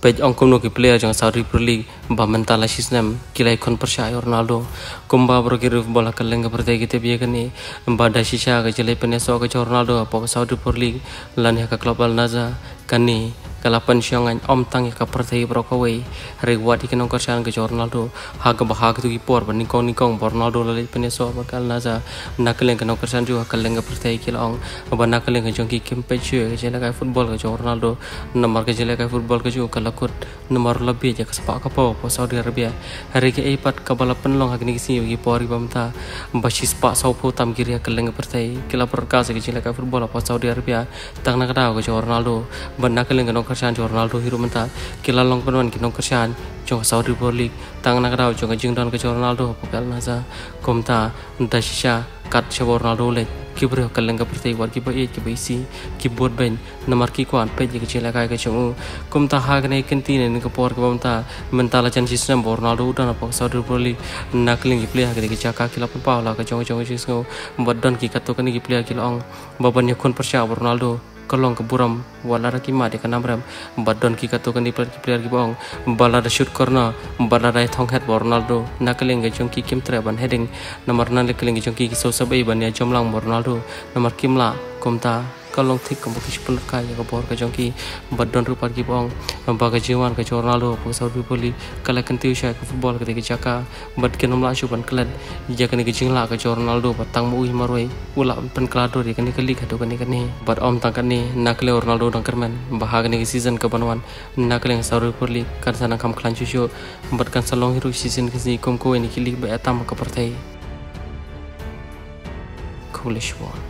pej ong kuno ki player jang Pro League ba mentala sisnem kilai kon percaya Ronaldo. Kumba bro ki ruf bola kaleng berde kita biya kani ba da shisha ga jele pene so ga Ronaldo pa Saudi League. Lan ya ka klub Al Naza kani kalapan siangan om tang ka pertai bro ko wei. Reward ikan ong kersan ga Ronaldo ha ga ba ha ga tu ki por ba ni kong ni kong Ronaldo le pene so ba kal Naza. Nakaleng ka ong kersan ju kaleng ga pertai kil ong ba nakaleng ga jong ki kimpe chu ga jele ka football ga Ronaldo nomor ga jele ka football ga ju kala takut nomor lebih aja kesepak kapo po Saudi Arabia. Hari ke ipat kabala penlong hak nisi bagi pori bamta basis pak sau po tam kiri keleng pertai kila perkas ke cila ka football po Saudi Arabia. Tang nak dah ke Ronaldo benda keleng ke nongkar Ronaldo hiru menta kila long penuan ke nongkar shan jo Saudi League. Tang nak dah jo jing don ke Ronaldo. Po kal nasa komta dasisha kat Ronaldo le. Kibro kalanga pertai war kiba e kiba isi. Keyboard ben. Namar ki kwan pe jik chela kai ka chung kum ta ha gane kenti ne ka por ka ta mentala chan system Ronaldo udah na pak saudi proli nakling ki player ka ki chaka kila pa la ka chung chung chisngo badon ki kato kan ki player ki long baban yakun persya Ronaldo kolong ke buram wala ki ma de kana badon ki kato kan di player ki bong bala da shoot corner bala da thong het Ronaldo nakaling jong ki kim tre ban heading nomor nan le keling jong ki so sabai ban ya jomlang Ronaldo nomor kimla komta kalong thik kom kis pun ka ya bor ka jong ki badon rupa ki bong ba ka jiwan ka Ronaldo po saudi poli kala kan tiu sha ka football ka de jaka. Bad ke nomla shu ban klan ya kan ke jingla ka Ronaldo patang mu hi maroi ula pen klado ri kan ke li ka to kan ni. Bad om tang kan ni nakle Ronaldo dang kerman. Bahag ni season ke banwan nakle saudi poli kan sana kam klan shu bad kan salong hiru season ke ni kom ko ni ki li ba atam ka partai. Coolish one